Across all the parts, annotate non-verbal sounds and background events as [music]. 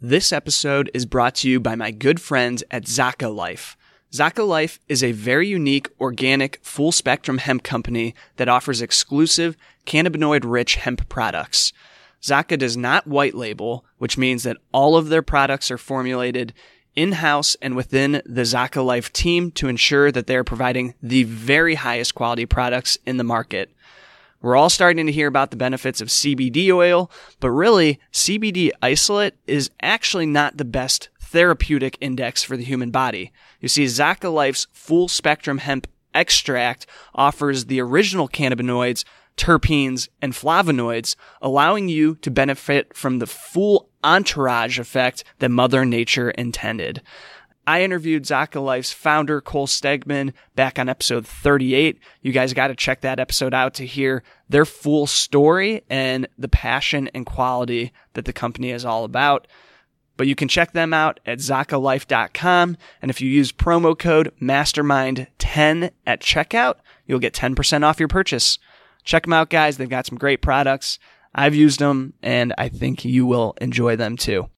This episode is brought to you by my good friends at Zaka Life. Zaka Life is a very unique, organic, full spectrum hemp company that offers exclusive, cannabinoid rich hemp products. Zaka does not white label, which means that all of their products are formulated in house and within the Zaka Life team to ensure that they are providing the very highest quality products in the market. We're all starting to hear about the benefits of CBD oil, but really, CBD isolate is actually not the best therapeutic index for the human body. You see, Zaka Life's full spectrum hemp extract offers the original cannabinoids, terpenes, and flavonoids, allowing you to benefit from the full entourage effect that Mother Nature intended. I interviewed Zaka Life's founder, Cole Stegman, back on episode 38. You guys got to check that episode out to hear their full story and the passion and quality that the company is all about. But you can check them out at zakalife.com. And if you use promo code mastermind10 at checkout, you'll get 10% off your purchase. Check them out, guys. They've got some great products. I've used them and I think you will enjoy them too.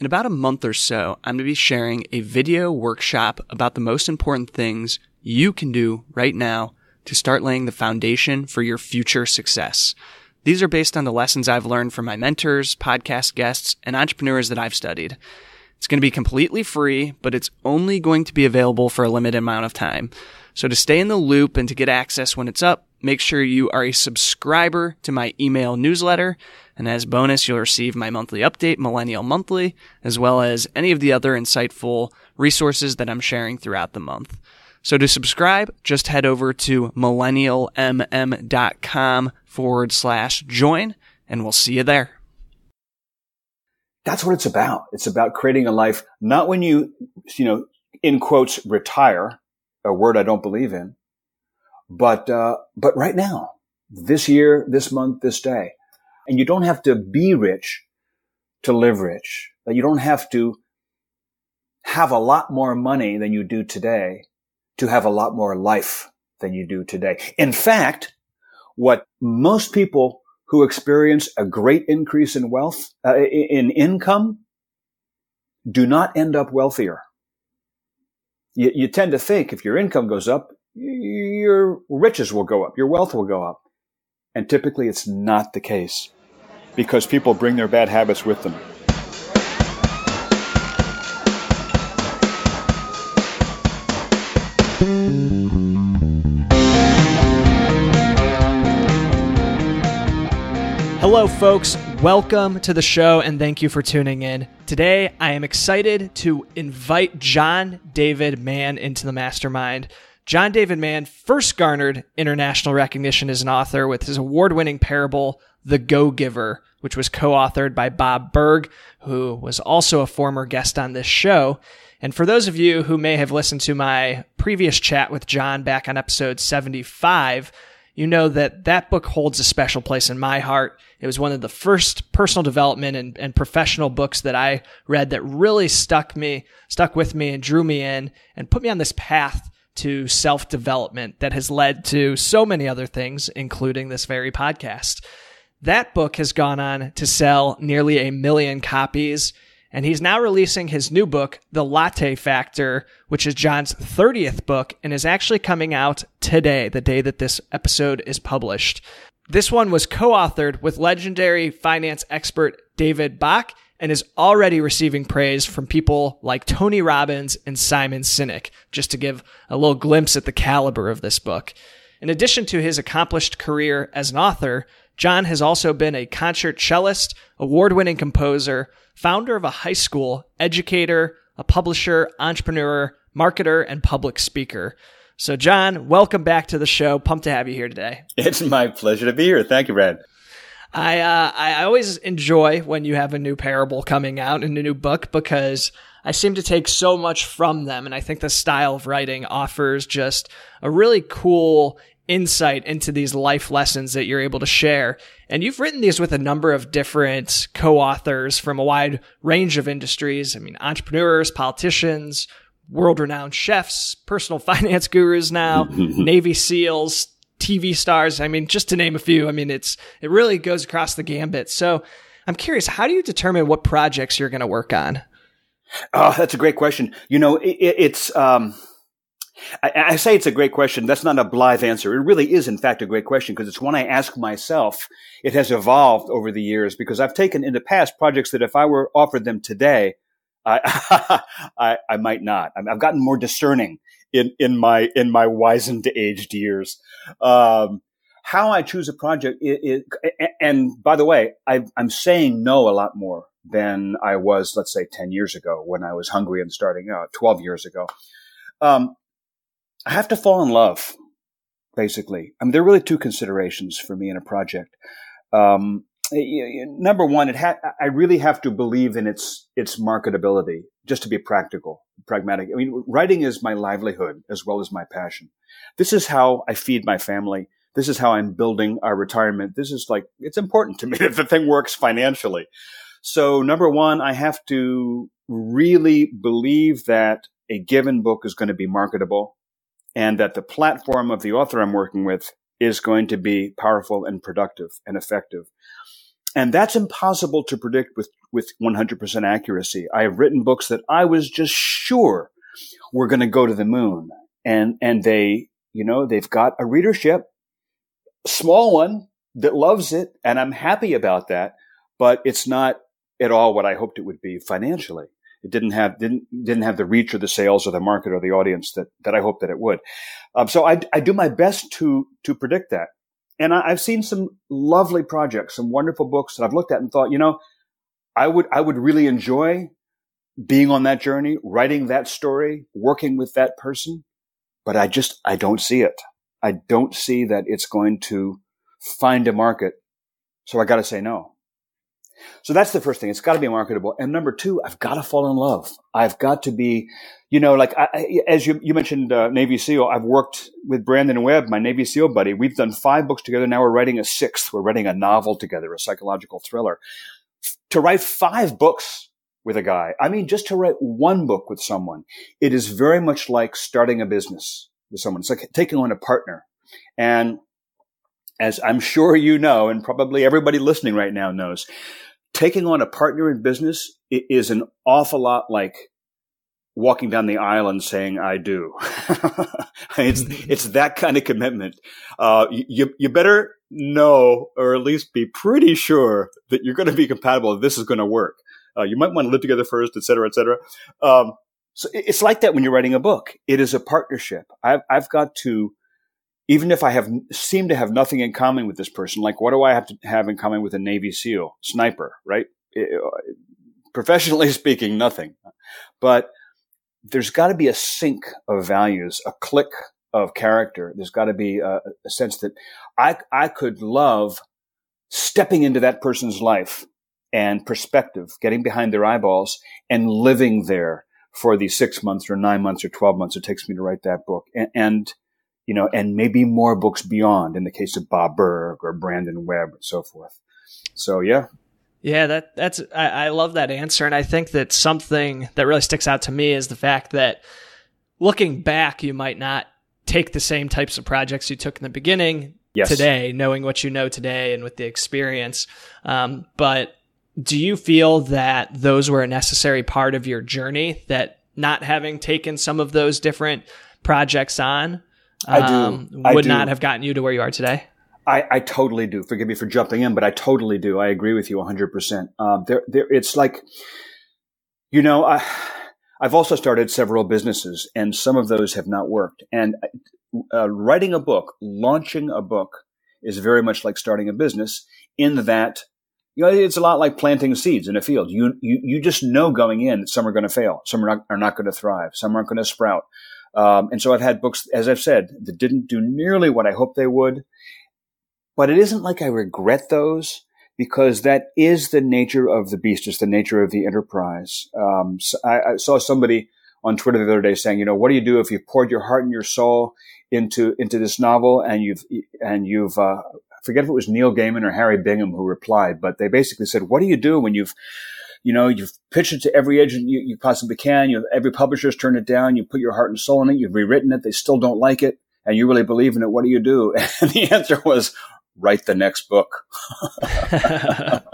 In about a month or so, I'm going to be sharing a video workshop about the most important things you can do right now to start laying the foundation for your future success. These are based on the lessons I've learned from my mentors, podcast guests, and entrepreneurs that I've studied. It's going to be completely free, but it's only going to be available for a limited amount of time. So to stay in the loop and to get access when it's up, make sure you are a subscriber to my email newsletter. And as bonus, you'll receive my monthly update, Millennial Monthly, as well as any of the other insightful resources that I'm sharing throughout the month. So to subscribe, just head over to millennialmm.com forward slash join, and we'll see you there. That's what it's about. It's about creating a life, not when you, you know, in quotes, retire, a word I don't believe in, but, uh, but right now, this year, this month, this day. And you don't have to be rich to live rich. That you don't have to have a lot more money than you do today to have a lot more life than you do today. In fact, what most people who experience a great increase in wealth, uh, in income, do not end up wealthier. You, you, tend to think if your income goes up, your riches will go up, your wealth will go up. And typically it's not the case because people bring their bad habits with them. Hello, folks. Welcome to the show and thank you for tuning in. Today, I am excited to invite John David Mann into the mastermind. John David Mann first garnered international recognition as an author with his award winning parable, The Go Giver, which was co authored by Bob Burg, who was also a former guest on this show. And for those of you who may have listened to my previous chat with John back on episode 75, you know that that book holds a special place in my heart. It was one of the first personal development and, and professional books that I read that really stuck me, stuck with me and drew me in and put me on this path to self development that has led to so many other things, including this very podcast. That book has gone on to sell nearly a million copies and he's now releasing his new book, The Latte Factor, which is John's 30th book and is actually coming out today, the day that this episode is published. This one was co-authored with legendary finance expert David Bach and is already receiving praise from people like Tony Robbins and Simon Sinek, just to give a little glimpse at the caliber of this book. In addition to his accomplished career as an author, John has also been a concert cellist, award winning composer, founder of a high school, educator, a publisher, entrepreneur, marketer, and public speaker. So, John, welcome back to the show. Pumped to have you here today. It's my pleasure to be here. Thank you, Brad. I uh, I always enjoy when you have a new parable coming out and a new book because I seem to take so much from them, and I think the style of writing offers just a really cool insight into these life lessons that you're able to share. And you've written these with a number of different co-authors from a wide range of industries. I mean, entrepreneurs, politicians, world renowned chefs, personal [laughs] finance gurus now, [laughs] Navy SEALs, TV stars. I mean, just to name a few. I mean, it's, it really goes across the gambit. So I'm curious, how do you determine what projects you're going to work on? Oh, that's a great question. You know, it, it's, um, I, I, say it's a great question. That's not a blithe answer. It really is, in fact, a great question because it's one I ask myself. It has evolved over the years because I've taken in the past projects that if I were offered them today, I, [laughs] I, I, might not. I've gotten more discerning in, in my, in my wizened aged years. Um, how I choose a project is, and by the way, I, I'm saying no a lot more than I was, let's say, 10 years ago when I was hungry and starting out, 12 years ago. Um, I have to fall in love, basically. I mean, there are really two considerations for me in a project. Um, number one, it ha- I really have to believe in its its marketability, just to be practical, pragmatic. I mean, writing is my livelihood as well as my passion. This is how I feed my family. This is how I'm building our retirement. This is like it's important to me [laughs] that the thing works financially. So, number one, I have to really believe that a given book is going to be marketable and that the platform of the author I'm working with is going to be powerful and productive and effective. And that's impossible to predict with, with 100% accuracy. I have written books that I was just sure were going to go to the moon and, and they, you know, they've got a readership, small one that loves it. And I'm happy about that, but it's not at all what I hoped it would be financially. It didn't have didn't didn't have the reach or the sales or the market or the audience that that I hoped that it would. Um, so I, I do my best to to predict that. And I, I've seen some lovely projects, some wonderful books that I've looked at and thought, you know, I would I would really enjoy being on that journey, writing that story, working with that person. But I just I don't see it. I don't see that it's going to find a market. So I got to say no. So that's the first thing. It's got to be marketable. And number two, I've got to fall in love. I've got to be, you know, like I, as you, you mentioned uh, Navy SEAL, I've worked with Brandon Webb, my Navy SEAL buddy. We've done five books together. Now we're writing a sixth. We're writing a novel together, a psychological thriller. To write five books with a guy, I mean, just to write one book with someone, it is very much like starting a business with someone. It's like taking on a partner. And as I'm sure you know, and probably everybody listening right now knows, taking on a partner in business is an awful lot like walking down the aisle and saying "I do." [laughs] it's it's that kind of commitment. Uh, you you better know, or at least be pretty sure that you're going to be compatible. This is going to work. Uh, you might want to live together first, et cetera, et cetera. Um, so it's like that when you're writing a book. It is a partnership. I've I've got to even if I have seem to have nothing in common with this person, like what do I have to have in common with a Navy SEAL sniper, right? It, uh, professionally [laughs] speaking, nothing. But there's got to be a sync of values, a click of character. There's got to be a, a sense that I I could love stepping into that person's life and perspective, getting behind their eyeballs and living there for the six months or nine months or 12 months it takes me to write that book. And, and you know, and maybe more books beyond in the case of Bob Burg or Brandon Webb and so forth. So yeah. Yeah, that that's I, I love that answer, and I think that something that really sticks out to me is the fact that looking back, you might not take the same types of projects you took in the beginning yes. today, knowing what you know today and with the experience. Um, but do you feel that those were a necessary part of your journey? That not having taken some of those different projects on I do. Um, would do. not have gotten you to where you are today. I, I, totally do. Forgive me for jumping in, but I totally do. I agree with you 100%. Um, there, there, it's like, you know, I, I've also started several businesses and some of those have not worked. And uh, writing a book, launching a book is very much like starting a business in that, you know, it's a lot like planting seeds in a field. You, you, you just know going in that some are going to fail. Some are not, are not going to thrive. Some aren't going to sprout. Um, and so I've had books, as I've said, that didn't do nearly what I hoped they would. But it isn't like I regret those because that is the nature of the beast. It's the nature of the enterprise. Um, so I, I, saw somebody on Twitter the other day saying, you know, what do you do if you've poured your heart and your soul into, into this novel and you've, and you've, uh, I forget if it was Neil Gaiman or Harry Bingham who replied, but they basically said, what do you do when you've, you know, you've pitched it to every agent you, you possibly can. You every publisher's turned it down. You put your heart and soul in it. You've rewritten it. They still don't like it. And you really believe in it. What do you do? [laughs] And the answer was write the next book. [laughs]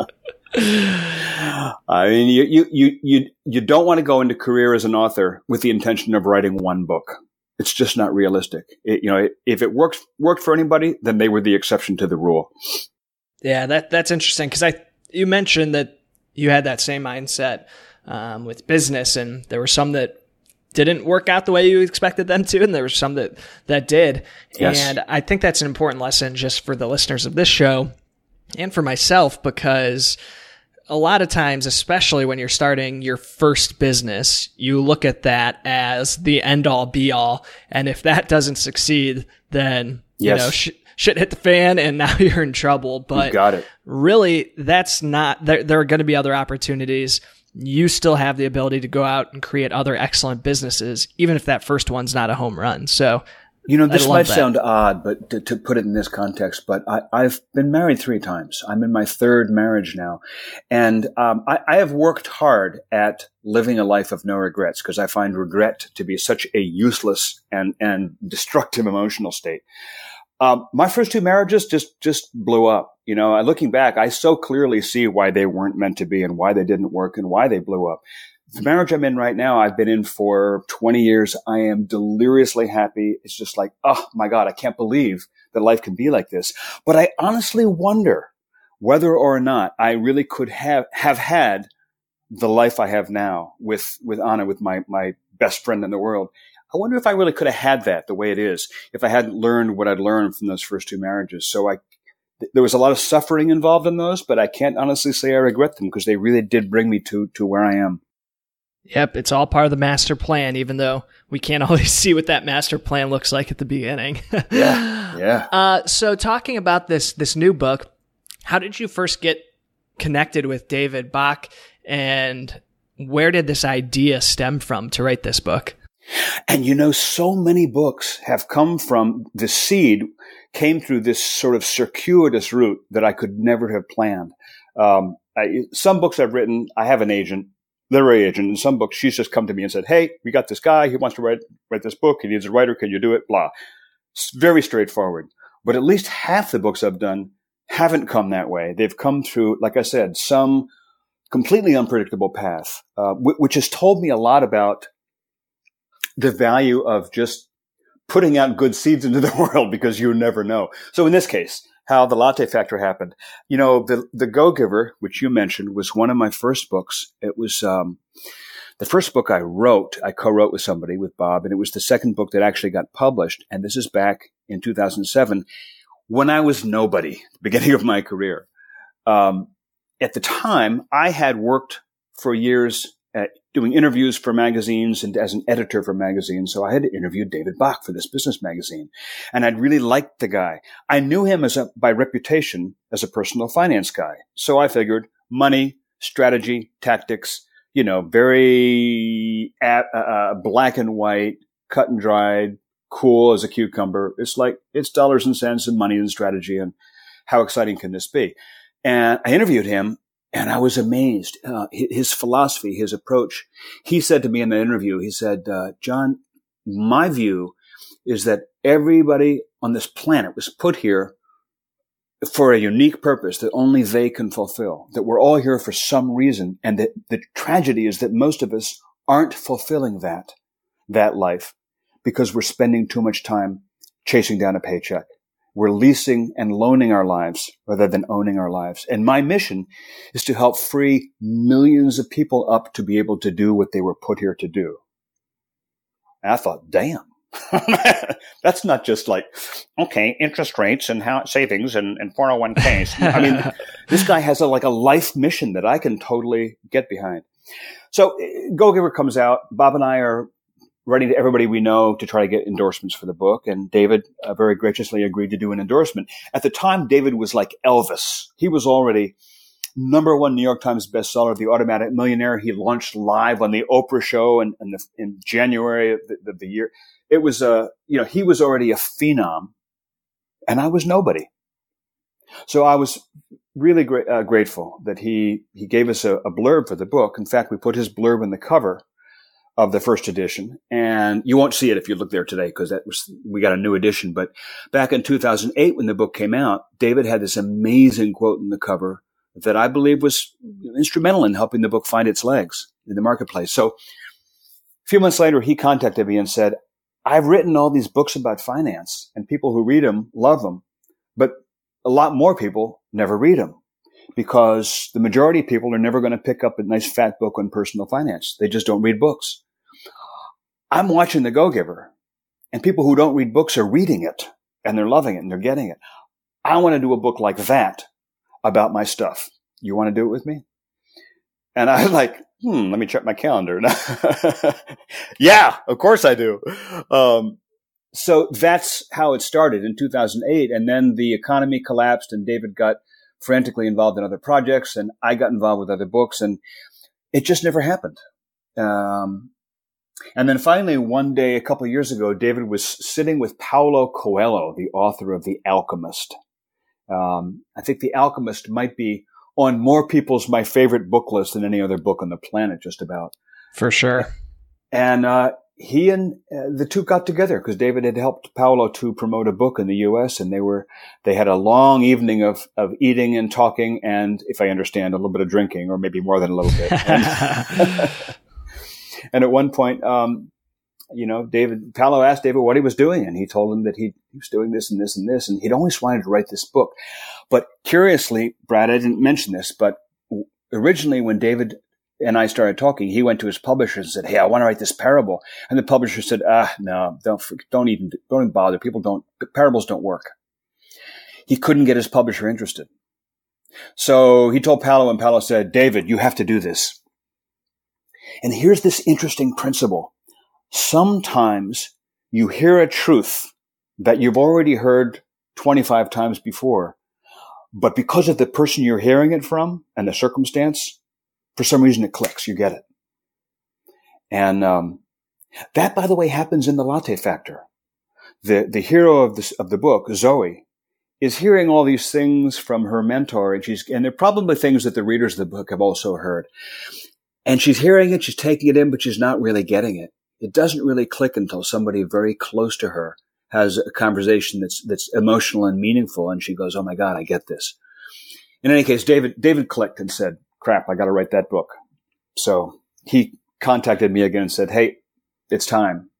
I mean, you, you, you, you, you don't want to go into career as an author with the intention of writing one book. It's just not realistic. It, you know, if it worked, worked for anybody, then they were the exception to the rule. Yeah, that, that's interesting. Cause I, you mentioned that you had that same mindset, um, with business and there were some that didn't work out the way you expected them to, and there were some that that did. Yes. And I think that's an important lesson just for the listeners of this show and for myself because a lot of times, especially when you're starting your first business, you look at that as the end all be all. And if that doesn't succeed, then, yes. you know, sh- shit hit the fan and now [laughs] you're in trouble. But you got it. really, that's not, there, there are going to be other opportunities you still have the ability to go out and create other excellent businesses, even if that first one's not a home run. So, you know, this might that. sound odd, but to, to, put it in this context, but I, have been married three times. I'm in my third marriage now. And um, I, I, have worked hard at living a life of no regrets because I find regret to be such a useless and, and destructive emotional state. Um, my first two marriages just just blew up. You know, looking back, I so clearly see why they weren't meant to be and why they didn't work and why they blew up. The marriage I'm in right now, I've been in for 20 years. I am deliriously happy. It's just like, oh my God, I can't believe that life can be like this. But I honestly wonder whether or not I really could have, have had the life I have now with, with Anna, with my, my best friend in the world I wonder if I really could have had that the way it is if I hadn't learned what I'd learned from those first two marriages. So I, th- there was a lot of suffering involved in those, but I can't honestly say I regret them because they really did bring me to, to where I am. Yep, it's all part of the master plan, even though we can't [laughs] always see what that master plan looks like at the beginning. [laughs] yeah, yeah. Uh, so, talking about this this new book, how did you first get connected with David Bach, and where did this idea stem from to write this book? And you know, so many books have come from the seed came through this sort of circuitous route that I could never have planned. Um, I, some books I've written, I have an agent, literary agent, and some books she's just come to me and said, "Hey, we got this guy. He wants to write write this book. He needs a writer. Can you do it?" Blah. It's very straightforward. But at least half the books I've done haven't come that way. They've come through, like I said, some completely unpredictable path, uh, which has told me a lot about the value of just putting out good seeds into the [laughs] world because you never know. So in this case, how the latte factor happened, you know, the, the Go Giver, which you mentioned was one of my first books. It was, um, the first book I wrote, I co-wrote with somebody, with Bob, and it was the second book that actually got published. And this is back in 2007 when I was nobody, [laughs] beginning of my career. Um, at the time, I had worked for years at doing interviews for magazines and as an editor for magazines. So I had to interview David Bach for this business magazine. And I'd really liked the guy. I knew him as a, by reputation as a personal finance guy. So I figured money, strategy, tactics, you know, very uh, uh, black and white, cut and dried, cool as a cucumber. It's like, it's dollars and cents and money and strategy. And how exciting can this be? And I interviewed him and I was amazed. Uh, his philosophy, his approach. He said to me in the interview, he said, uh, John, my view is that everybody on this planet was put here for a unique purpose that only they can fulfill, that we're all here for some reason. And that the tragedy is that most of us aren't fulfilling that, that life because we're spending too much time chasing down a paycheck. We're leasing and loaning our lives rather than owning our lives. And my mission is to help free millions of people up to be able to do what they were put here to do. And I thought, damn. [laughs] That's not just like, okay, interest rates and how savings and, and 401ks. I mean, [laughs] this guy has a, like a life mission that I can totally get behind. So Go Giver comes out. Bob and I are writing to everybody we know to try to get endorsements for the book. And David uh, very graciously agreed to do an endorsement. At the time, David was like Elvis. He was already number one New York Times bestseller, The Automatic Millionaire. He launched live on the Oprah show in, in, the, in January of the, of the, year. It was a, you know, he was already a phenom and I was nobody. So I was really gra- uh, grateful that he, he gave us a, a blurb for the book. In fact, we put his blurb in the cover of the first edition. And you won't see it if you look there today because that was, we got a new edition. But back in 2008, when the book came out, David had this amazing quote in the cover that I believe was instrumental in helping the book find its legs in the marketplace. So a few months later, he contacted me and said, I've written all these books about finance and people who read them love them, but a lot more people never read them because the majority of people are never going to pick up a nice fat book on personal finance. They just don't read books. I'm watching The Go Giver and people who don't read books are reading it and they're loving it and they're getting it. I want to do a book like that about my stuff. You want to do it with me? And I was like, hmm, let me check my calendar. [laughs] yeah, of course I do. Um, so that's how it started in 2008. And then the economy collapsed and David got frantically involved in other projects and I got involved with other books and it just never happened. Um, and then finally, one day, a couple years ago, David was sitting with Paulo Coelho, the author of The Alchemist. Um, I think The Alchemist might be on more people's my favorite book list than any other book on the planet, just about. For sure. And uh, he and uh, the two got together because David had helped Paulo to promote a book in the U.S. and they were they had a long evening of of eating and talking and, if I understand, a little bit of drinking or maybe more than a little bit. And, [laughs] [laughs] [laughs] and at one point, um, you know, David Paulo asked David what he was doing, and he told him that he, he was doing this and this and this, and he'd always wanted to write this book. But curiously, Brad, I didn't mention this, but originally when David and I started talking, he went to his publisher and said, "Hey, I want to write this parable." And the publisher said, "Ah, no, don't don't even don't even bother. People don't parables don't work." He couldn't get his publisher interested, so he told Paulo, and Paulo said, "David, you have to do this." And here's this interesting principle: sometimes you hear a truth that you've already heard 25 times before, but because of the person you're hearing it from and the circumstance, for some reason it clicks. You get it. And um, that, by the way, happens in the latte factor. The the hero of this of the book, Zoe, is hearing all these things from her mentor, and she's and they're probably things that the readers of the book have also heard. And she's hearing it, she's taking it in, but she's not really getting it. It doesn't really click until somebody very close to her has a conversation that's that's emotional and meaningful, and she goes, "Oh my God, I get this." In any case, David David clicked and said, crap, I got to write that book. So he contacted me again and said, Hey, it's time.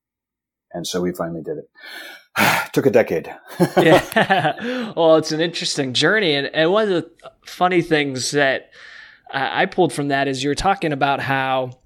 And so we finally did it. [sighs] Took a decade. yeah. [laughs] [laughs] Well, it's an interesting journey. And, and one of the funny things that I pulled from that is you're talking about how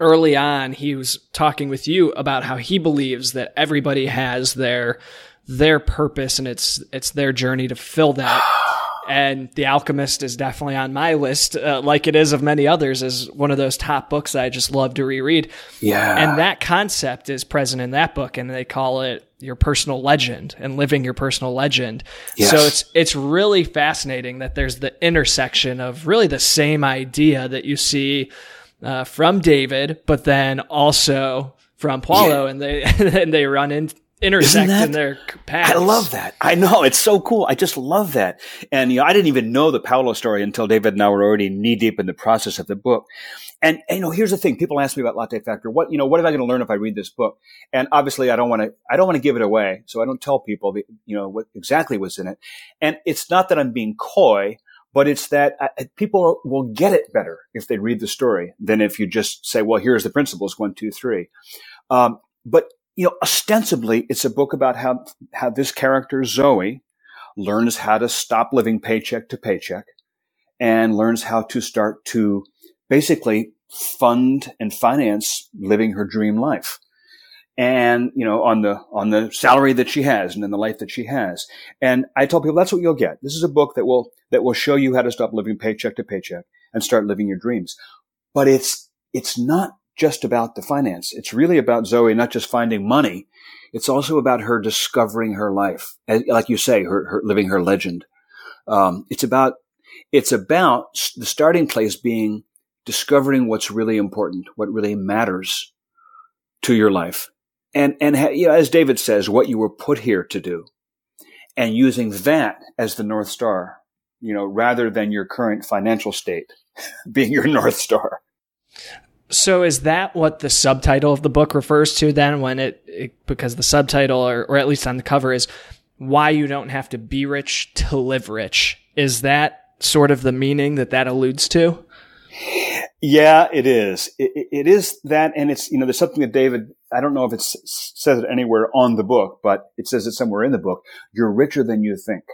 early on he was talking with you about how he believes that everybody has their their purpose and it's it's their journey to fill that [gasps] [sighs] and The Alchemist is definitely on my list, uh, like it is of many others, as one of those top books that I just love to reread. Yeah. And that concept is present in that book, and they call it your personal legend and living your personal legend. Yes. So it's it's really fascinating that there's the intersection of really the same idea that you see uh, from David, but then also from Paulo, yeah. and they [laughs] and they run in intersect that, in their paths. I love that. I know it's so cool. I just love that. And you know, I didn't even know the Paulo story until David and I were already knee deep in the process of the book. And, and, you know, here's the thing: people ask me about Latte Factor. What you know, what am I going to learn if I read this book? And obviously, I don't want to. I don't want to give it away, so I don't tell people, the, you know, what exactly was in it. And it's not that I'm being coy. But it's that uh, people will get it better if they read the story than if you just say, well, here's the principles, one, two, three. Um, but you know, ostensibly it's a book about how, how this character, Zoe, learns how to stop living paycheck to paycheck and learns how to start to basically fund and finance living her dream life. And, you know, on the, on the salary that she has and in the life that she has. And I tell people that's what you'll get. This is a book that will, that will show you how to stop living paycheck to paycheck and start living your dreams. But it's, it's not just about the finance. It's really about Zoe not just finding money. It's also about her discovering her life. Like you say, her, her living her legend. Um, it's about, it's about the starting place being discovering what's really important, what really matters to your life. And, and, you know, as David says, what you were put here to do and using that as the North Star, you know, rather than your current financial state [laughs] being your North Star. So is that what the subtitle of the book refers to then when it, it because the subtitle or, or at least on the cover is why you don't have to be rich to live rich. Is that sort of the meaning that that alludes to? Yeah, it is. It, it is that, and it's you know, there's something that David. I don't know if it says it anywhere on the book, but it says it somewhere in the book. You're richer than you think.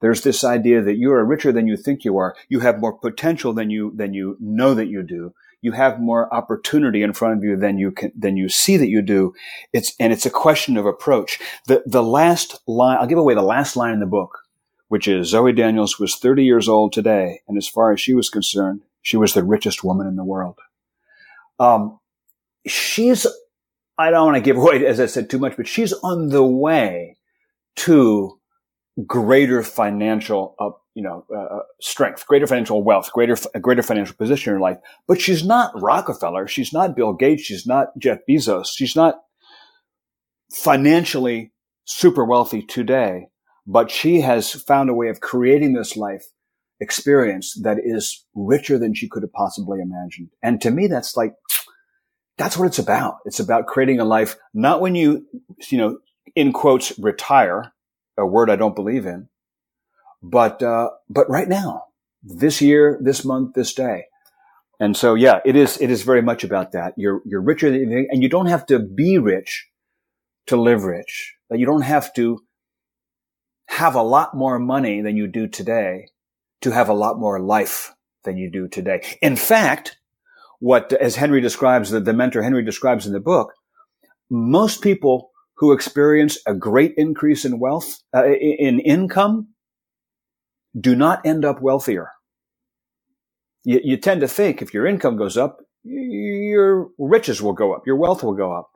There's this idea that you are richer than you think you are. You have more potential than you than you know that you do. You have more opportunity in front of you than you can than you see that you do. It's and it's a question of approach. The the last line. I'll give away the last line in the book, which is Zoe Daniels was 30 years old today, and as far as she was concerned, she was the richest woman in the world. Um, she's, I don't want to give away, as I said, too much, but she's on the way to greater financial, uh, you know, uh, uh strength, greater financial wealth, greater, greater financial position in life. But she's not Rockefeller. She's not Bill Gates. She's not Jeff Bezos. She's not financially super wealthy today, but she has found a way of creating this life experience that is richer than she could have possibly imagined. And to me, that's like, that's what it's about. It's about creating a life, not when you, you know, in quotes, retire, a word I don't believe in, but, uh, but right now, this year, this month, this day. And so, yeah, it is, it is very much about that. You're, you're richer than you think, and you don't have to be rich to live rich. That You don't have to have a lot more money than you do today to have a lot more life than you do today. In fact, what, as Henry describes, the, the mentor Henry describes in the book, most people who experience a great increase in wealth, uh, in income, do not end up wealthier. You, you, tend to think if your income goes up, your riches will go up, your wealth will go up.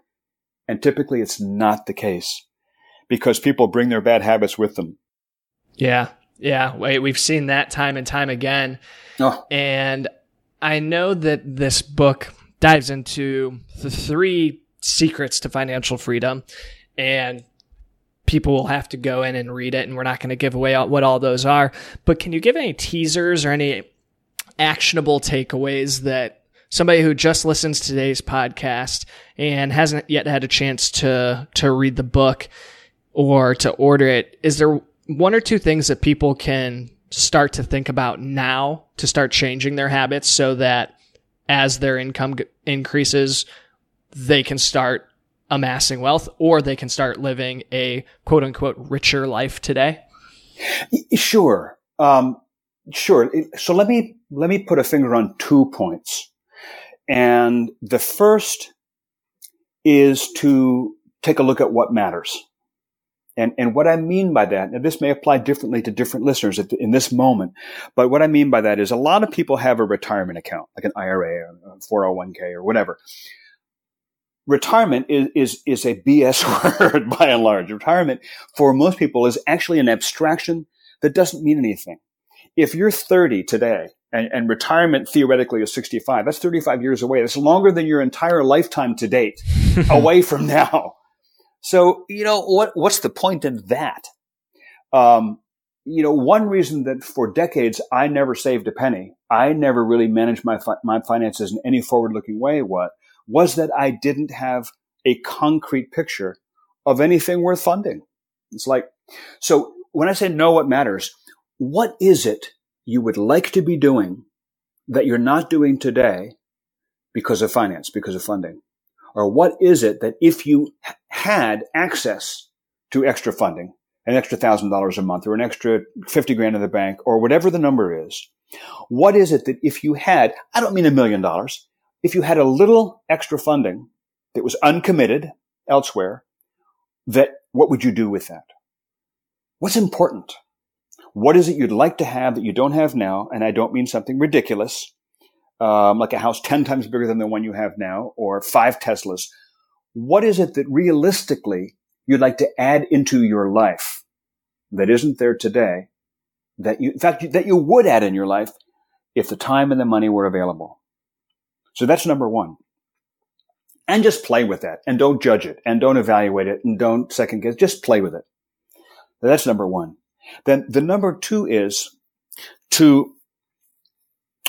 And typically it's not the case because people bring their bad habits with them. Yeah. Yeah, we've seen that time and time again. Oh. And I know that this book dives into the three secrets to financial freedom and people will have to go in and read it and we're not going to give away what all those are. But can you give any teasers or any actionable takeaways that somebody who just listens to today's podcast and hasn't yet had a chance to to read the book or to order it, is there one or two things that people can start to think about now to start changing their habits so that as their income increases, they can start amassing wealth or they can start living a quote unquote richer life today? Sure. Um, sure. So let me, let me put a finger on two points. And the first is to take a look at what matters. And, and what I mean by that, and this may apply differently to different listeners in this moment, but what I mean by that is a lot of people have a retirement account, like an IRA or a 401k or whatever. Retirement is, is, is a BS [laughs] word by and large. Retirement for most people is actually an abstraction that doesn't mean anything. If you're 30 today and, and retirement theoretically is 65, that's 35 years away. That's longer than your entire lifetime to date [laughs] away from now. So, you know, what, what's the point in that? Um, you know, one reason that for decades I never saved a penny, I never really managed my, fi- my finances in any forward looking way, what was that I didn't have a concrete picture of anything worth funding. It's like, so when I say know what matters, what is it you would like to be doing that you're not doing today because of finance, because of funding? Or what is it that if you had access to extra funding, an extra thousand dollars a month or an extra 50 grand in the bank or whatever the number is, what is it that if you had, I don't mean a million dollars, if you had a little extra funding that was uncommitted elsewhere, that what would you do with that? What's important? What is it you'd like to have that you don't have now? And I don't mean something ridiculous um, like a house 10 times bigger than the one you have now, or five Teslas. What is it that realistically you'd like to add into your life that isn't there today that you, in fact, that you would add in your life if the time and the money were available? So that's number one. And just play with that and don't judge it and don't evaluate it and don't second guess. Just play with it. That's number one. Then the number two is to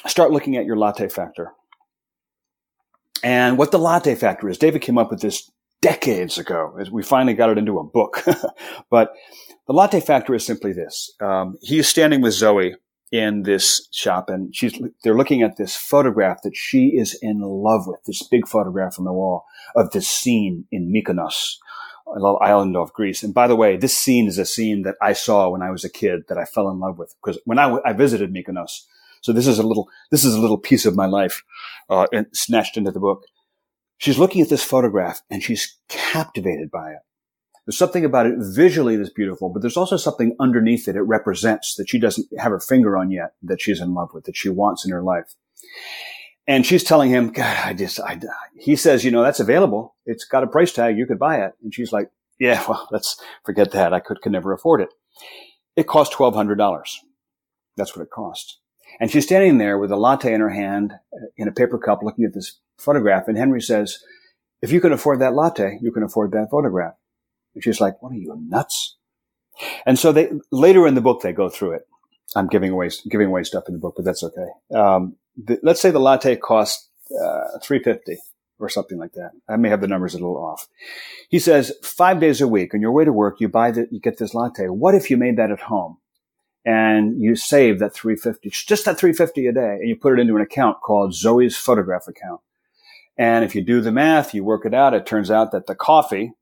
start looking at your latte factor. And what the latte factor is, David came up with this decades ago we finally got it into a book. [laughs] but the latte factor is simply this. Um, he is standing with Zoe in this shop and she's, they're looking at this photograph that she is in love with, this big photograph on the wall of this scene in Mykonos, a little island off Greece. And by the way, this scene is a scene that I saw when I was a kid that I fell in love with because when I, I visited Mykonos. So this is a little, this is a little piece of my life, uh, snatched into the book. She's looking at this photograph and she's captivated by it. There's something about it visually that's beautiful, but there's also something underneath it it represents that she doesn't have her finger on yet that she's in love with, that she wants in her life. And she's telling him, God, I just, I, he says, you know, that's available. It's got a price tag. You could buy it. And she's like, yeah, well, [laughs] let's forget that. I could, could never afford it. It cost $1,200. That's what it cost. And she's standing there with a latte in her hand uh, in a paper cup looking at this photograph. And Henry says, if you can afford that latte, you can afford that photograph. She's like, what are you nuts? And so they, later in the book, they go through it. I'm giving away, giving away stuff in the book, but that's okay. Um, the, let's say the latte costs, uh, 350 or something like that. I may have the numbers a little off. He says, five days a week on your way to work, you buy the, you get this latte. What if you made that at home? and you save that 350, just that 350 a day, and you put it into an account called Zoe's photograph account. And if you do the math, you work it out, it turns out that the coffee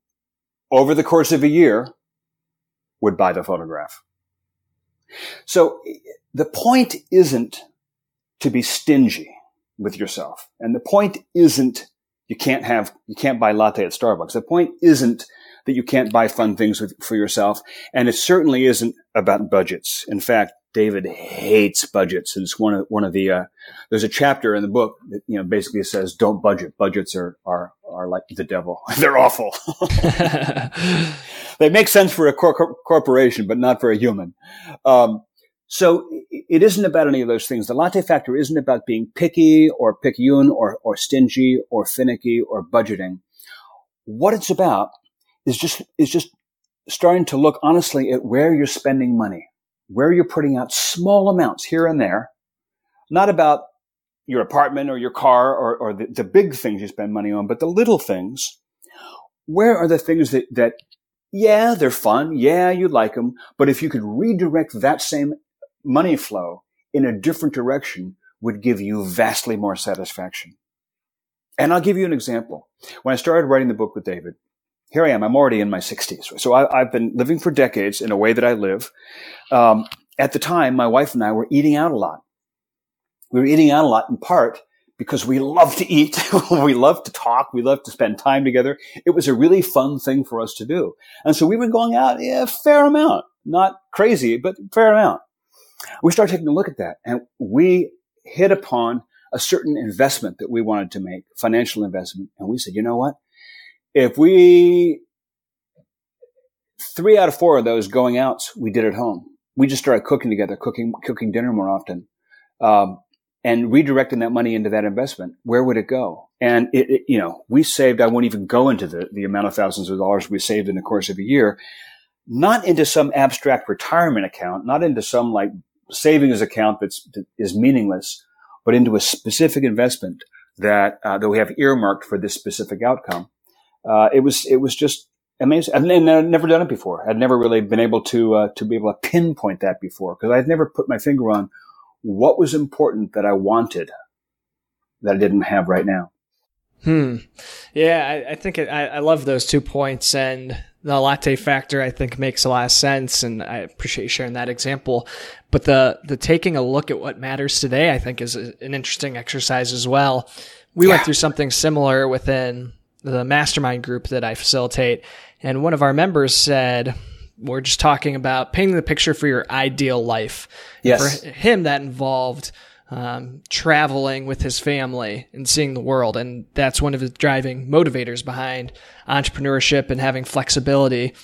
over the course of a year would buy the photograph. So the point isn't to be stingy with yourself. And the point isn't you can't have, you can't buy latte at Starbucks. The point isn't that you can't buy fun things with, for yourself. And it certainly isn't about budgets. In fact, David hates budgets. It's one of, one of the, uh, there's a chapter in the book that, you know, basically says don't budget. Budgets are, are, are like the devil. [laughs] They're awful. [laughs] they make sense for a cor- corporation, but not for a human. Um, so it isn't about any of those things. The latte factor isn't about being picky or picayune or, or stingy or finicky or budgeting. What it's about is just, is just starting to look honestly at where you're spending money, where you're putting out small amounts here and there, not about your apartment or your car or, or the, the big things you spend money on, but the little things. Where are the things that, that, yeah, they're fun. Yeah, you like them. But if you could redirect that same money flow in a different direction would give you vastly more satisfaction. And I'll give you an example. When I started writing the book with David, here I am. I'm already in my 60s. So I, have been living for decades in a way that I live. Um, at the time, my wife and I were eating out a lot. We were eating out a lot in part because we love to eat. [laughs] we love to talk. We love to spend time together. It was a really fun thing for us to do. And so we were going out a fair amount, not crazy, but fair amount. We started taking a look at that and we hit upon a certain investment that we wanted to make, financial investment. And we said, you know what? If we three out of four of those going outs we did at home. We just started cooking together, cooking cooking dinner more often, um, and redirecting that money into that investment. Where would it go? And it, it, you know, we saved. I won't even go into the the amount of thousands of dollars we saved in the course of a year, not into some abstract retirement account, not into some like savings account that's that is meaningless, but into a specific investment that uh, that we have earmarked for this specific outcome uh, it was it was just amazing. I'd, and I'd never done it before. I'd never really been able to uh, to be able to pinpoint that before because I'd never put my finger on what was important that I wanted that I didn't have right now. Hmm. Yeah, I, I think it, I, I love those two points, and the latte factor I think makes a lot of sense, and I appreciate you sharing that example. But the the taking a look at what matters today, I think, is a, an interesting exercise as well. We yeah. went through something similar within the mastermind group that I facilitate. And one of our members said, we're just talking about painting the picture for your ideal life. Yes. for him, that involved um, traveling with his family and seeing the world. And that's one of the driving motivators behind entrepreneurship and having flexibility.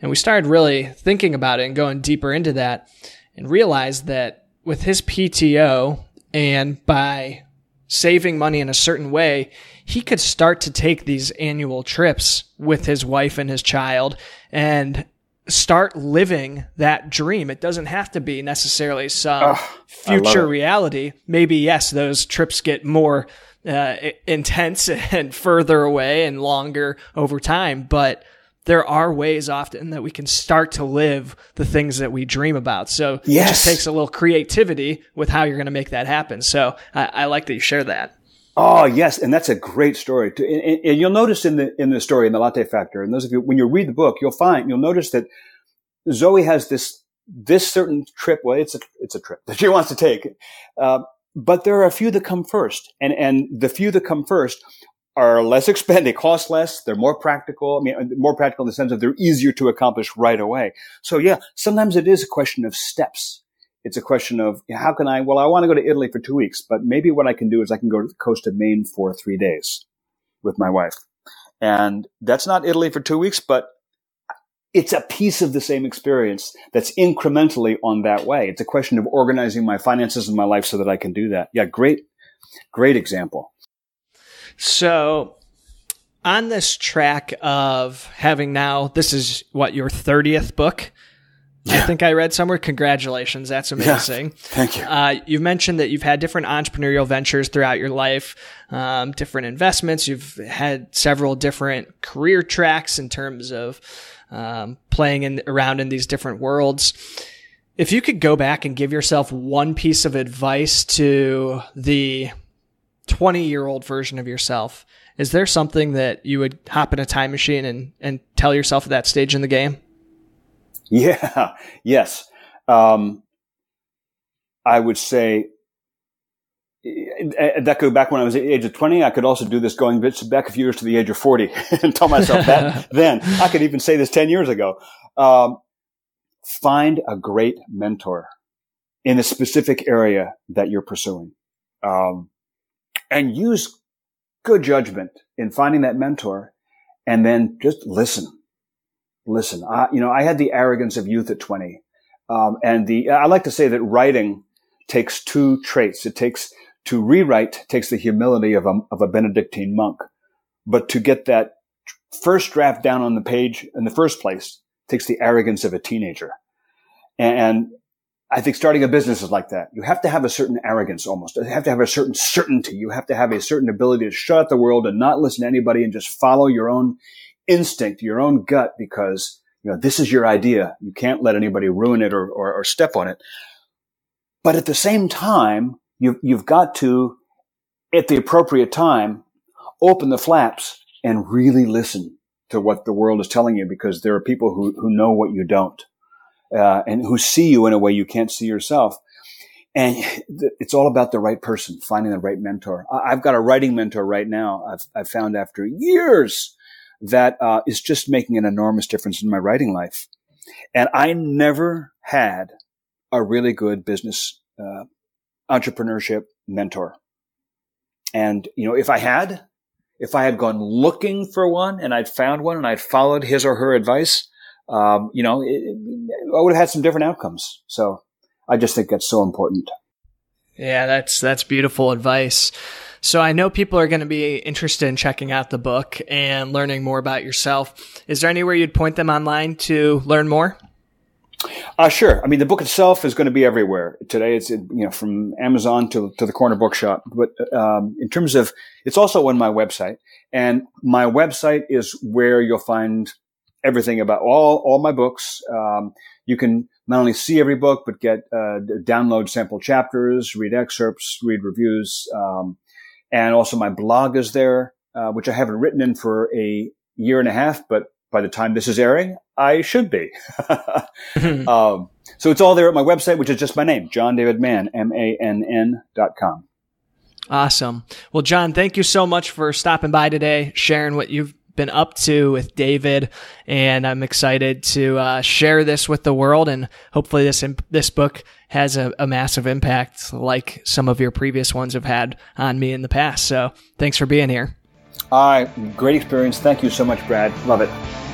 And we started really thinking about it and going deeper into that and realized that with his PTO and by saving money in a certain way, he could start to take these annual trips with his wife and his child and start living that dream. It doesn't have to be necessarily some oh, future reality. Maybe, yes, those trips get more uh, intense [laughs] and further away and longer over time, but there are ways often that we can start to live the things that we dream about. So yes. it just takes a little creativity with how you're going to make that happen. So I, I, like that you share that. Oh yes, and that's a great story. To, and, and, you'll notice in the in the story in the Latte Factor, and those of you when you read the book, you'll find you'll notice that Zoe has this this certain trip. Well, it's a it's a trip [laughs] that she wants to take, uh, but there are a few that come first, and and the few that come first are less [laughs] expensive. They cost less. They're more practical. I mean, uh, more practical in the sense that they're easier to accomplish right away. So yeah, sometimes it is a question of steps. It's a question of how can I, well, I want to go to Italy for two weeks, but maybe what I can do is I can go to the coast of Maine for three days with my wife. And that's not Italy for two weeks, but it's a piece of the same experience that's incrementally on that way. It's a question of organizing my finances and my life so that I can do that. Yeah, great, great example. So, on this track of having now, this is what your 30th book. Yeah. I think I read somewhere. Congratulations. That's amazing. Yeah, thank you. Uh, you mentioned that you've had different entrepreneurial ventures throughout your life, um, different investments. You've had several different career tracks in terms of um, playing in, around in these different worlds. If you could go back and give yourself one piece of advice to the 20 year old version of yourself, is there something that you would hop in a time machine and, and tell yourself at that stage in the game? Yeah. [laughs] Yes. Um, I would say that go back when I was at the age of 20. I could also do this going back a few years to the age of 40 [laughs] and tell myself that [laughs] then. I could even say this 10 years ago. Um, find a great mentor in a specific area that you're pursuing. Um, and use good judgment in finding that mentor and then just listen. Listen. I, you know, I had the arrogance of youth at 20. Um, and the, I like to say that writing takes two traits. It takes to rewrite takes the humility of a, of a Benedictine monk, but to get that first draft down on the page in the first place takes the arrogance of a teenager. And I think starting a business is like that. You have to have a certain arrogance almost. You have to have a certain certainty. You have to have a certain ability to shut out the world and not listen to anybody and just follow your own instinct, your own gut, because, you know, this is your idea. You can't let anybody ruin it or, or, or step on it. But at the same time, you've, you've got to, at the appropriate time, open the flaps and really listen to what the world is telling you because there are people who, who know what you don't uh, and who see you in a way you can't see yourself. And it's all about the right person, finding the right mentor. I've got a writing mentor right now. I've, I've found after years that uh, is just making an enormous difference in my writing life. And I never had a really good business uh, entrepreneurship mentor. And you know, if I had, if I had gone looking for one and I'd found one and I'd followed his or her advice, um, you know, it, I would have had some different outcomes. So I just think that's so important. Yeah, that's that's beautiful advice. So I know people are going to be interested in checking out the book and learning more about yourself. Is there anywhere you'd point them online to learn more? Uh, sure. I mean, the book itself is going to be everywhere. Today, it's you know from Amazon to to the corner bookshop. But um, in terms of, it's also on my website, and my website is where you'll find everything about all, all my books. Um, you can not only see every book, but get, uh, download sample chapters, read excerpts, read reviews. Um, and also my blog is there, uh, which I haven't written in for a year and a half, but by the time this is airing, I should be. [laughs] [laughs] um, so it's all there at my website, which is just my name, John David Mann, M-A-N-N dot com. Awesome. Well, John, thank you so much for stopping by today, sharing what you've been up to with David, and I'm excited to uh, share this with the world. And hopefully, this this book has a, a massive impact, like some of your previous ones have had on me in the past. So, thanks for being here. All right, great experience. Thank you so much, Brad. Love it.